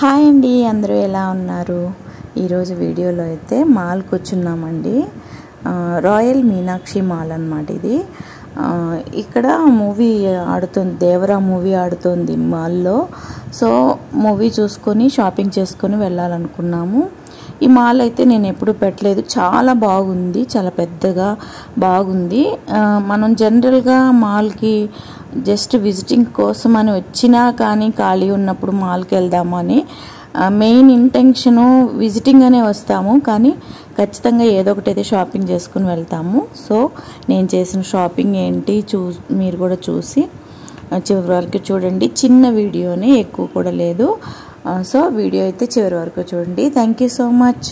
Hi అండి అందరూ ఎలా ఉన్నారు? ఈరోజు వీడియోలో అయితే మాల్కి వచ్చున్నామండి రాయల్ మీనాక్షి మాల్ అనమాట ఇది. ఇక్కడ మూవీ ఆడుతుంది దేవరా మూవీ ఆడుతుంది మాల్లో. సో మూవీ చూసుకొని షాపింగ్ చేసుకొని వెళ్ళాలనుకున్నాము. ఈ మాల్ అయితే నేను ఎప్పుడు పెట్టలేదు. చాలా బాగుంది చాలా పెద్దగా బాగుంది. మనం జనరల్గా మాల్కి జస్ట్ విజిటింగ్ కోసం అని వచ్చినా కానీ ఖాళీ ఉన్నప్పుడు మాల్కి వెళ్దామని మెయిన్ ఇంటెన్షను విజిటింగ్ అనే వస్తాము కానీ ఖచ్చితంగా ఏదో ఒకటి అయితే షాపింగ్ చేసుకుని వెళ్తాము. సో నేను చేసిన షాపింగ్ ఏంటి చూ మీరు కూడా చూసి చివరి వరకు చూడండి. చిన్న వీడియోనే ఎక్కువ కూడా లేదు. సో వీడియో అయితే చివరి వరకు చూడండి. Thank you so much